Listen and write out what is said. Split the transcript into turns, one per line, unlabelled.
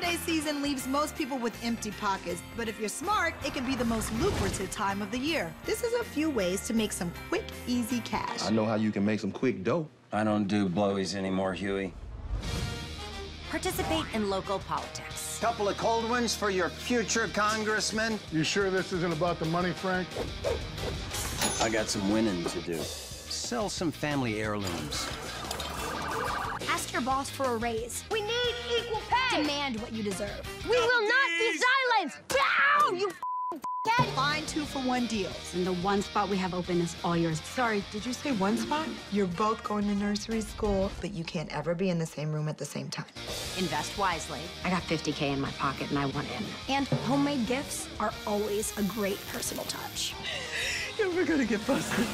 holiday season leaves most people with empty pockets, but if you're smart, it can be the most lucrative time of the year. This is a few ways to make some quick, easy cash.
I know how you can make some quick dough.
I don't do blowies anymore, Huey.
Participate in local politics.
Couple of cold ones for your future congressman.
You sure this isn't about the money, Frank?
I got some winning to do. Sell some family heirlooms.
Ask your boss for a raise. We need equal pay. Demand what you deserve.
We will not be silenced. Ow, you
Get Find two for one deals.
And the one spot we have open is all yours.
Sorry, did you say one spot? You're both going to nursery school, but you can't ever be in the same room at the same time.
Invest wisely.
I got 50K in my pocket and I want in.
And homemade gifts are always a great personal touch.
You're gonna get busted.